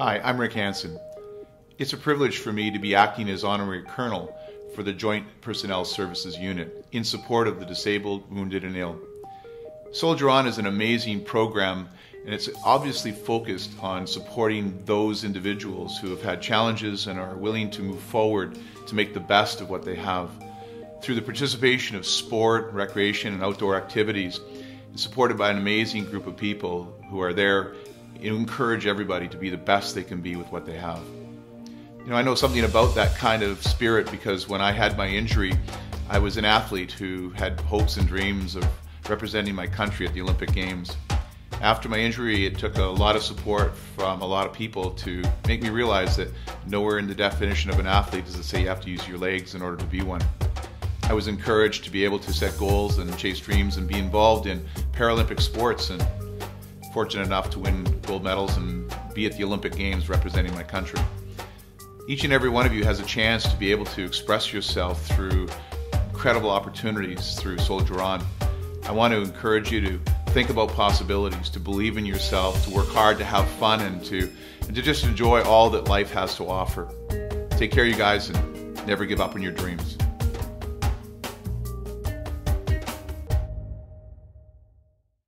Hi, I'm Rick Hansen. It's a privilege for me to be acting as Honorary Colonel for the Joint Personnel Services Unit in support of the disabled, wounded, and ill. Soldier On is an amazing program and it's obviously focused on supporting those individuals who have had challenges and are willing to move forward to make the best of what they have. Through the participation of sport, recreation, and outdoor activities, supported by an amazing group of people who are there encourage everybody to be the best they can be with what they have. You know, I know something about that kind of spirit because when I had my injury, I was an athlete who had hopes and dreams of representing my country at the Olympic Games. After my injury, it took a lot of support from a lot of people to make me realize that nowhere in the definition of an athlete does it say you have to use your legs in order to be one. I was encouraged to be able to set goals and chase dreams and be involved in Paralympic sports and fortunate enough to win gold medals and be at the Olympic Games representing my country. Each and every one of you has a chance to be able to express yourself through incredible opportunities through Soldier On. I want to encourage you to think about possibilities, to believe in yourself, to work hard, to have fun, and to, and to just enjoy all that life has to offer. Take care, you guys, and never give up on your dreams.